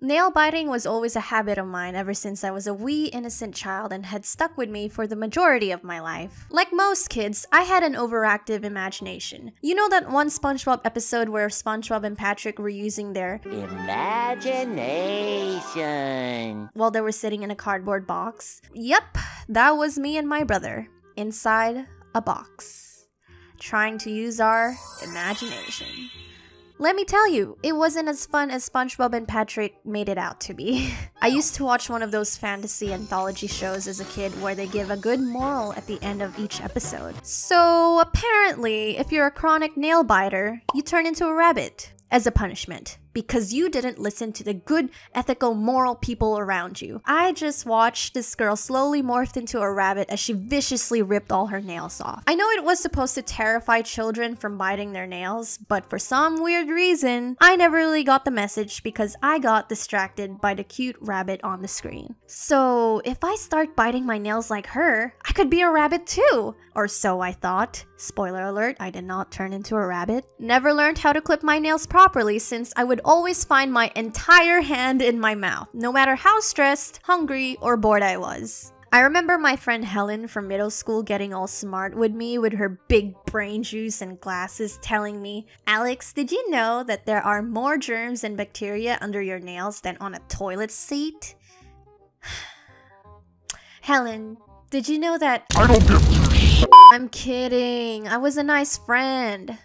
Nail biting was always a habit of mine ever since I was a wee innocent child and had stuck with me for the majority of my life. Like most kids, I had an overactive imagination. You know that one SpongeBob episode where SpongeBob and Patrick were using their imagination while they were sitting in a cardboard box? Yep, that was me and my brother inside a box, trying to use our imagination. Let me tell you, it wasn't as fun as SpongeBob and Patrick made it out to be. I used to watch one of those fantasy anthology shows as a kid where they give a good moral at the end of each episode. So apparently, if you're a chronic nail biter, you turn into a rabbit as a punishment because you didn't listen to the good, ethical, moral people around you. I just watched this girl slowly morph into a rabbit as she viciously ripped all her nails off. I know it was supposed to terrify children from biting their nails, but for some weird reason, I never really got the message because I got distracted by the cute rabbit on the screen. So, if I start biting my nails like her, I could be a rabbit too! Or so I thought. Spoiler alert, I did not turn into a rabbit. Never learned how to clip my nails properly since I would always find my entire hand in my mouth, no matter how stressed, hungry, or bored I was. I remember my friend Helen from middle school getting all smart with me with her big brain juice and glasses telling me, Alex, did you know that there are more germs and bacteria under your nails than on a toilet seat? Helen, did you know that- I don't give I'm kidding. I was a nice friend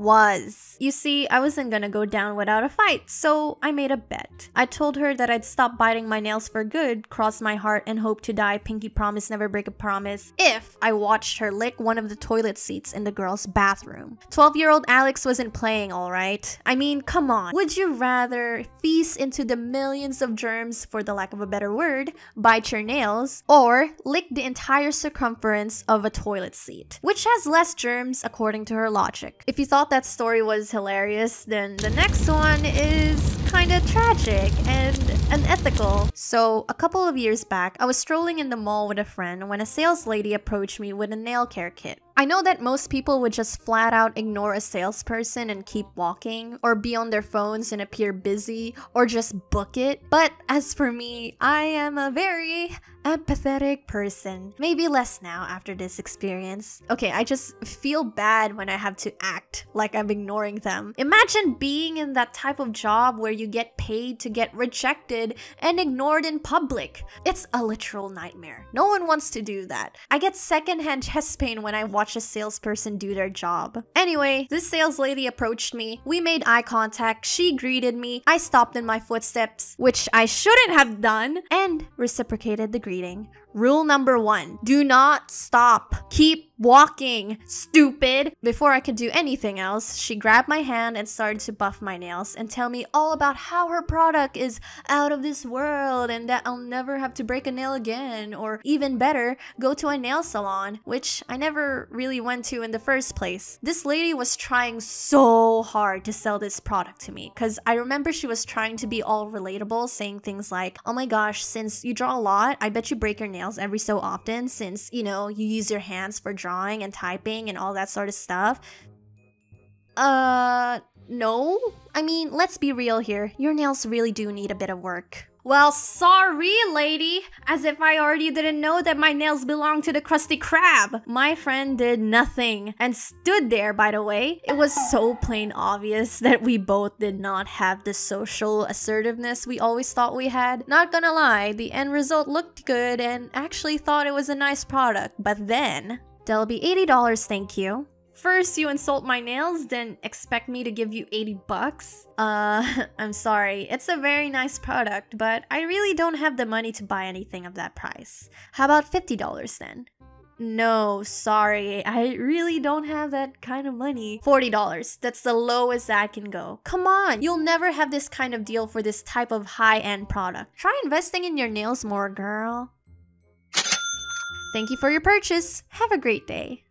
was. You see, I wasn't gonna go down without a fight, so I made a bet. I told her that I'd stop biting my nails for good, cross my heart, and hope to die, pinky promise, never break a promise, if I watched her lick one of the toilet seats in the girl's bathroom. 12 year old Alex wasn't playing, alright? I mean, come on. Would you rather feast into the millions of germs, for the lack of a better word, bite your nails, or lick the entire circumference of a toilet seat? Which has less germs, according to her logic? If you thought that story was hilarious, then the next one is kind of tragic and unethical. So, a couple of years back, I was strolling in the mall with a friend when a sales lady approached me with a nail care kit. I know that most people would just flat out ignore a salesperson and keep walking, or be on their phones and appear busy, or just book it. But as for me, I am a very empathetic person. Maybe less now after this experience. Okay, I just feel bad when I have to act like I'm ignoring them. Imagine being in that type of job where you get paid to get rejected and ignored in public. It's a literal nightmare. No one wants to do that. I get secondhand chest pain when I watch a salesperson do their job. Anyway, this sales lady approached me. We made eye contact. She greeted me. I stopped in my footsteps, which I shouldn't have done, and reciprocated the greeting. Rule number one do not stop. Keep walking, stupid. Before I could do anything else, she grabbed my hand and started to buff my nails and tell me all about how her product is out of this world and that I'll never have to break a nail again, or even better, go to a nail salon, which I never really went to in the first place. This lady was trying so hard to sell this product to me because I remember she was trying to be all relatable, saying things like, oh my gosh, since you draw a lot, I bet you break your nails every so often since, you know, you use your hands for drawing and typing and all that sort of stuff. Uh, no. I mean, let's be real here. Your nails really do need a bit of work. Well, sorry, lady. As if I already didn't know that my nails belong to the Krusty Krab. My friend did nothing and stood there, by the way. It was so plain obvious that we both did not have the social assertiveness we always thought we had. Not gonna lie, the end result looked good and actually thought it was a nice product. But then, that'll be $80, thank you. First, you insult my nails, then expect me to give you 80 bucks? Uh, I'm sorry. It's a very nice product, but I really don't have the money to buy anything of that price. How about $50 then? No, sorry. I really don't have that kind of money. $40. That's the lowest I can go. Come on. You'll never have this kind of deal for this type of high-end product. Try investing in your nails more, girl. Thank you for your purchase. Have a great day.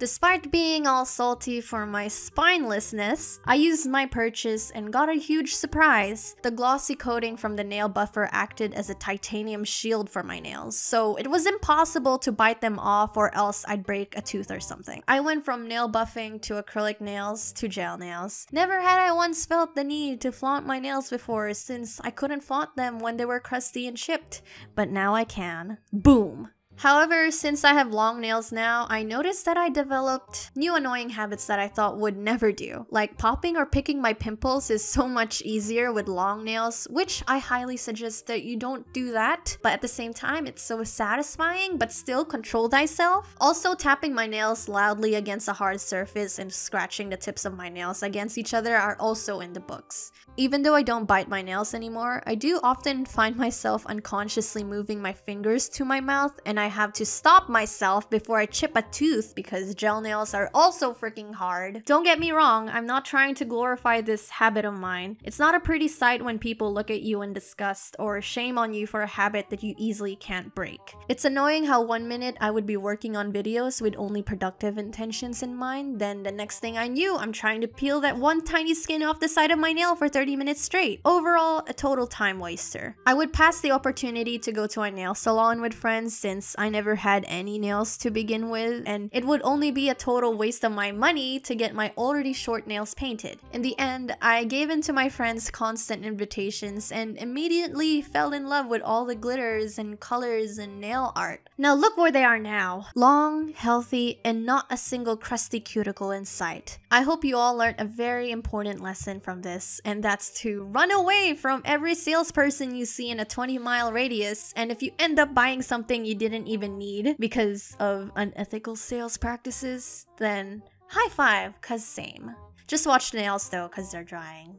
Despite being all salty for my spinelessness, I used my purchase and got a huge surprise. The glossy coating from the nail buffer acted as a titanium shield for my nails, so it was impossible to bite them off or else I'd break a tooth or something. I went from nail buffing to acrylic nails to gel nails. Never had I once felt the need to flaunt my nails before since I couldn't flaunt them when they were crusty and chipped, but now I can. Boom! However, since I have long nails now, I noticed that I developed new annoying habits that I thought would never do. Like popping or picking my pimples is so much easier with long nails, which I highly suggest that you don't do that. But at the same time, it's so satisfying, but still control thyself. Also, tapping my nails loudly against a hard surface and scratching the tips of my nails against each other are also in the books. Even though I don't bite my nails anymore, I do often find myself unconsciously moving my fingers to my mouth and I have to stop myself before I chip a tooth because gel nails are also freaking hard. Don't get me wrong, I'm not trying to glorify this habit of mine. It's not a pretty sight when people look at you in disgust or shame on you for a habit that you easily can't break. It's annoying how one minute I would be working on videos with only productive intentions in mind, then the next thing I knew, I'm trying to peel that one tiny skin off the side of my nail for 30 minutes straight. Overall, a total time waster. I would pass the opportunity to go to a nail salon with friends since I never had any nails to begin with, and it would only be a total waste of my money to get my already short nails painted. In the end, I gave in to my friends' constant invitations and immediately fell in love with all the glitters and colors and nail art. Now look where they are now. Long, healthy, and not a single crusty cuticle in sight. I hope you all learned a very important lesson from this, and that's to run away from every salesperson you see in a 20 mile radius, and if you end up buying something you didn't even need because of unethical sales practices, then high five, cause same. Just watch the nails though, cause they're drying.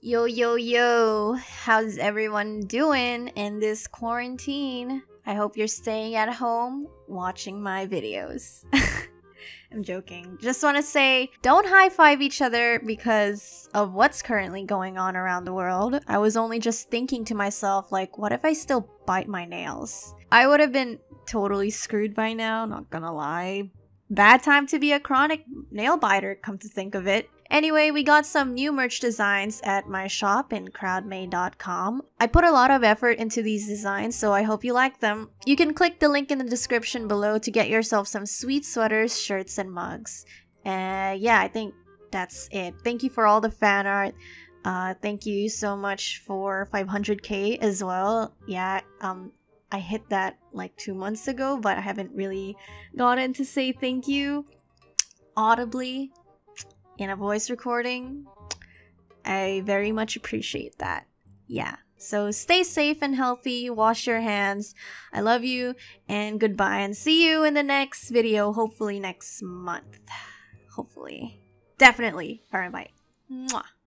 Yo, yo, yo, how's everyone doing in this quarantine? I hope you're staying at home watching my videos. I'm joking. Just want to say, don't high five each other because of what's currently going on around the world. I was only just thinking to myself, like, what if I still bite my nails? I would have been totally screwed by now, not gonna lie. Bad time to be a chronic nail biter, come to think of it. Anyway, we got some new merch designs at my shop in crowdmade.com. I put a lot of effort into these designs, so I hope you like them. You can click the link in the description below to get yourself some sweet sweaters, shirts, and mugs. Uh, yeah, I think that's it. Thank you for all the fan art. Uh, thank you so much for 500k as well. Yeah, um, I hit that like two months ago, but I haven't really gotten to say thank you audibly in a voice recording. I very much appreciate that. Yeah. So stay safe and healthy, wash your hands. I love you and goodbye and see you in the next video, hopefully next month. Hopefully. Definitely. Alright, bye. Mwah.